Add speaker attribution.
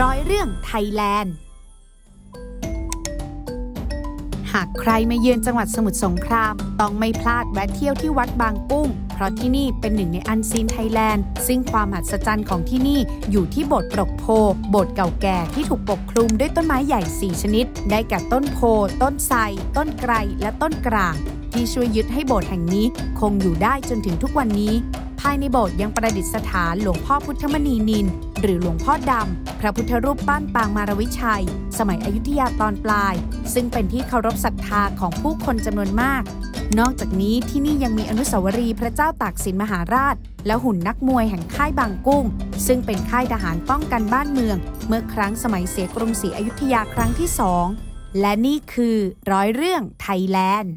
Speaker 1: ร้อยเรื่องไทยแลนด์ หากใครมาเยือนจังหวัดสมุทรสงคราม ต้องไม่พลาดแวะเที่ยวที่วัดบางกุ้ง เพราะที่นี่เป็นหนึ่งในอันซีนไทยแลนด์ ซึ่งความมหัศจรรย์ของที่นี่อยู่ที่โบสถ์ปรกโพ โบสถ์เก่าแก่ที่ถูกปกคลุมด้วยต้นไม้ใหญ่ 4 ชนิด ได้แก่ต้นโพ ต้นไทร ต้นไกร และต้นกลาง ที่ช่วยยึดให้โบสถ์แห่งนี้คงอยู่ได้จนถึงทุกวันนี้ภายในโบสถ์ยังประดิษฐานหลวงพ่อพุทธมณีนิน หรือหลวงพ่อดำ พระพุทธรูปปั้นปางมารวิชัย สมัยอยุธยาตอนปลาย ซึ่งเป็นที่เคารพศรัทธาของผู้คนจำนวนมาก นอกจากนี้ที่นี่ยังมีอนุสาวรีย์พระเจ้าตากสินมหาราช และหุ่นนักมวยแห่งค่ายบางกุ้ง ซึ่งเป็นค่ายทหารป้องกันบ้านเมือง เมื่อครั้งสมัยเสียกรุงศรีอยุธยาครั้งที่สองและนี่คือร้อยเรื่องไทยแลนด์